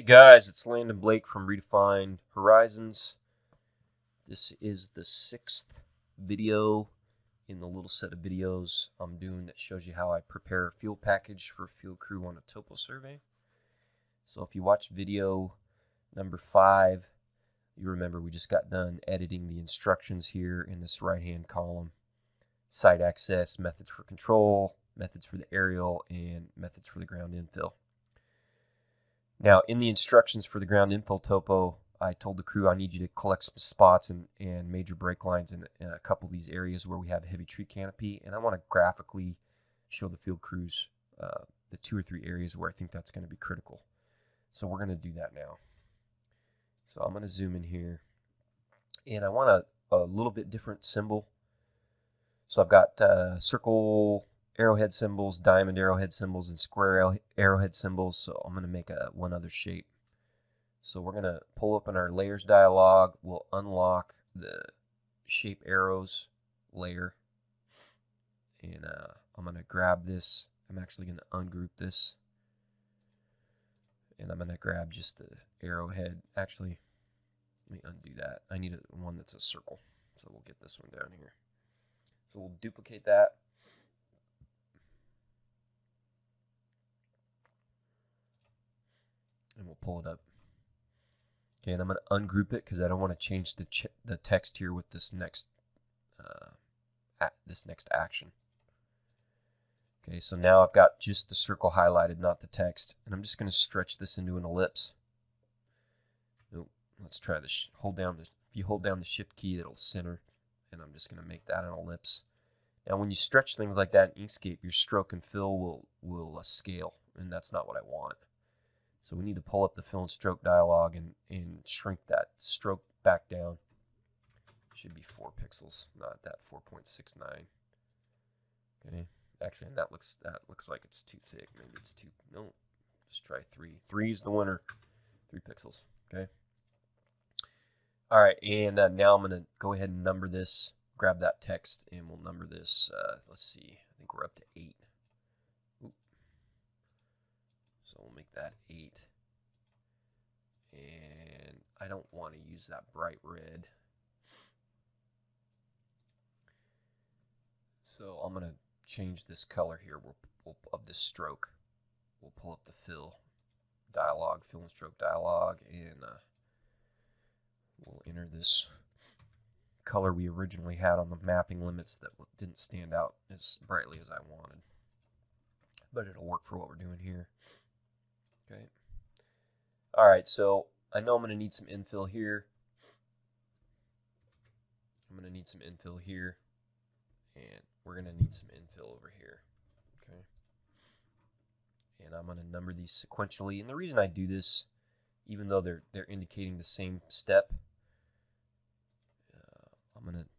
Hey guys, it's Landon Blake from Redefined Horizons. This is the sixth video in the little set of videos I'm doing that shows you how I prepare a field package for a field crew on a topo survey. So if you watch video number five, you remember we just got done editing the instructions here in this right hand column. Site access, methods for control, methods for the aerial, and methods for the ground infill. Now, in the instructions for the ground infill topo, I told the crew I need you to collect some spots and, and major break lines in, in a couple of these areas where we have heavy tree canopy, and I want to graphically show the field crews uh, the two or three areas where I think that's going to be critical. So we're going to do that now. So I'm going to zoom in here, and I want a, a little bit different symbol. So I've got uh, circle arrowhead symbols, diamond arrowhead symbols, and square arrowhead symbols. So I'm going to make a one other shape. So we're going to pull up in our layers dialog. We'll unlock the shape arrows layer. And uh, I'm going to grab this. I'm actually going to ungroup this. And I'm going to grab just the arrowhead. Actually, let me undo that. I need a, one that's a circle. So we'll get this one down here. So we'll duplicate that. We'll pull it up. Okay, and I'm going to ungroup it because I don't want to change the the text here with this next uh, this next action. Okay, so now I've got just the circle highlighted, not the text, and I'm just going to stretch this into an ellipse. Let's try this. Hold down this. If you hold down the Shift key, it'll center, and I'm just going to make that an ellipse. Now, when you stretch things like that in Inkscape, your stroke and fill will will uh, scale, and that's not what I want. So we need to pull up the fill and stroke dialog and, and shrink that stroke back down. Should be 4 pixels, not that 4.69. Okay, actually, that looks that looks like it's too thick. Maybe it's too. No, just try three. Three is the winner. Three pixels. Okay. All right, and uh, now I'm gonna go ahead and number this. Grab that text, and we'll number this. Uh, let's see. I think we're up to eight. We'll make that 8. And I don't want to use that bright red. So I'm going to change this color here we'll, we'll, of this stroke. We'll pull up the fill dialog, fill and stroke dialog, and uh, we'll enter this color we originally had on the mapping limits that didn't stand out as brightly as I wanted. But it'll work for what we're doing here. Okay. All right, so I know I'm going to need some infill here. I'm going to need some infill here. And we're going to need some infill over here. Okay. And I'm going to number these sequentially. And the reason I do this, even though they're, they're indicating the same step, uh, I'm going to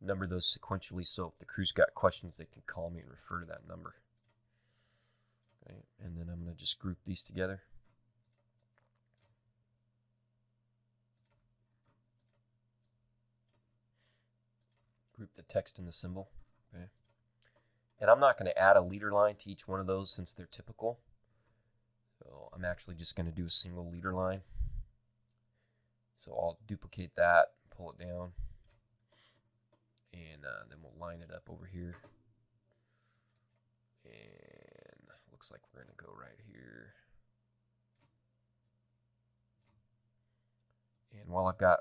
number those sequentially so if the crew's got questions, they can call me and refer to that number. Okay, and then I'm going to just group these together. Group the text and the symbol. Okay. And I'm not going to add a leader line to each one of those since they're typical. So I'm actually just going to do a single leader line. So I'll duplicate that, pull it down, and uh, then we'll line it up over here. Looks like we're going to go right here. And while I've got,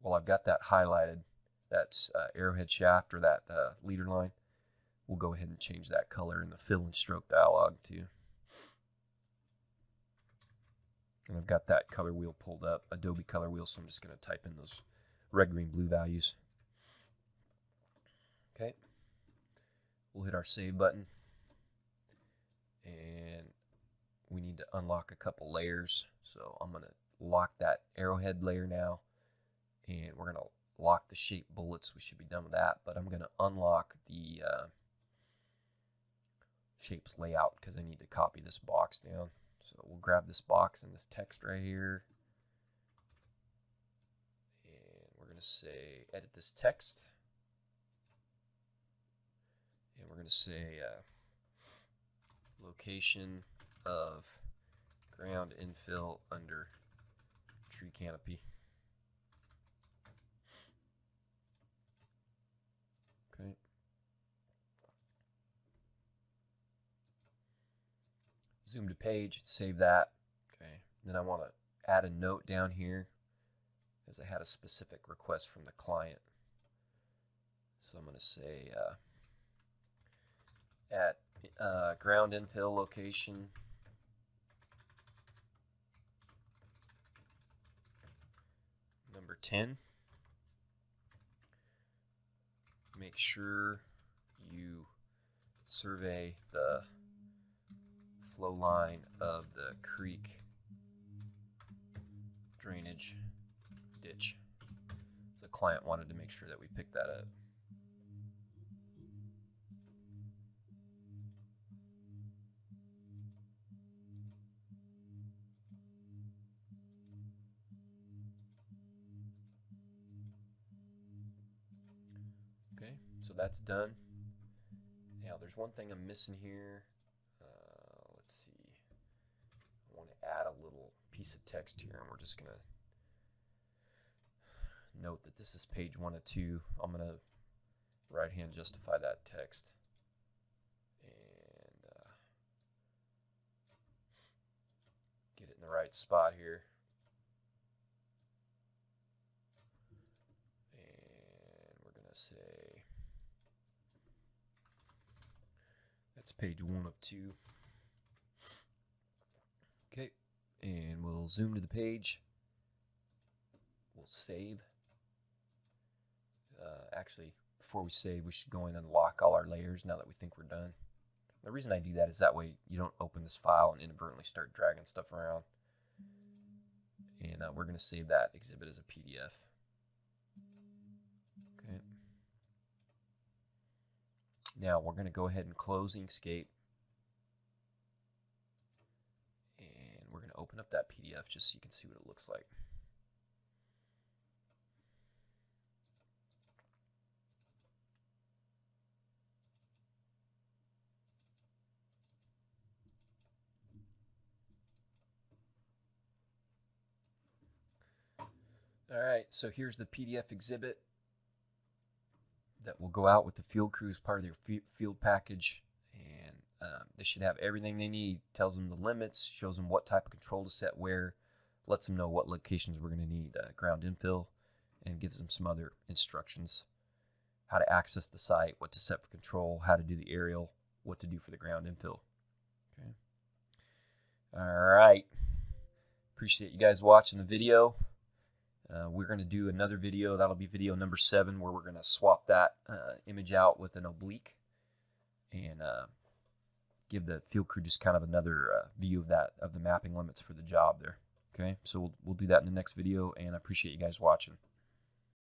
while I've got that highlighted, that's uh, arrowhead shaft or that uh, leader line, we'll go ahead and change that color in the fill and stroke dialog too. And I've got that color wheel pulled up, Adobe color wheel, so I'm just going to type in those red, green, blue values. Okay. We'll hit our save button. And we need to unlock a couple layers. So I'm going to lock that arrowhead layer now. And we're going to lock the shape bullets. We should be done with that. But I'm going to unlock the uh, shapes layout because I need to copy this box down. So we'll grab this box and this text right here. And we're going to say edit this text. And we're going to say uh, location of ground infill under tree canopy. Okay. Zoom to page, save that. Okay. Then I want to add a note down here because I had a specific request from the client. So I'm going to say uh, at uh, ground infill location number 10 make sure you survey the flow line of the creek drainage ditch. So the client wanted to make sure that we picked that up. Okay, so that's done. Now there's one thing I'm missing here. Uh, let's see. I want to add a little piece of text here, and we're just going to note that this is page one of two. I'm going to right hand justify that text. And uh, get it in the right spot here. And we're going to say that's page one of two. Okay, and we'll zoom to the page. We'll save uh, actually, before we save, we should go in and lock all our layers now that we think we're done. The reason I do that is that way you don't open this file and inadvertently start dragging stuff around. And uh, we're going to save that exhibit as a PDF. Okay. Now we're going to go ahead and close Inkscape. And we're going to open up that PDF just so you can see what it looks like. All right, so here's the PDF exhibit that will go out with the field crew as part of their field package. And um, they should have everything they need. Tells them the limits, shows them what type of control to set where, lets them know what locations we're going to need uh, ground infill, and gives them some other instructions. How to access the site, what to set for control, how to do the aerial, what to do for the ground infill. Okay. All right. Appreciate you guys watching the video. Uh, we're going to do another video. That'll be video number seven, where we're going to swap that uh, image out with an oblique and uh, give the field crew just kind of another uh, view of that of the mapping limits for the job there. Okay, so we'll, we'll do that in the next video, and I appreciate you guys watching.